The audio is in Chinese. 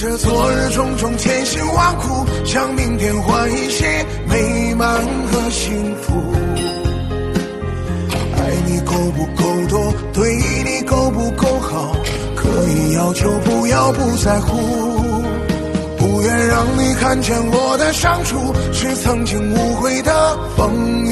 着昨日种种千辛万苦向明天换一些美满和幸福。爱你够不够多对你够不够好可以要求不要不在乎。不愿让你看见我的伤处是曾经无悔的风雨。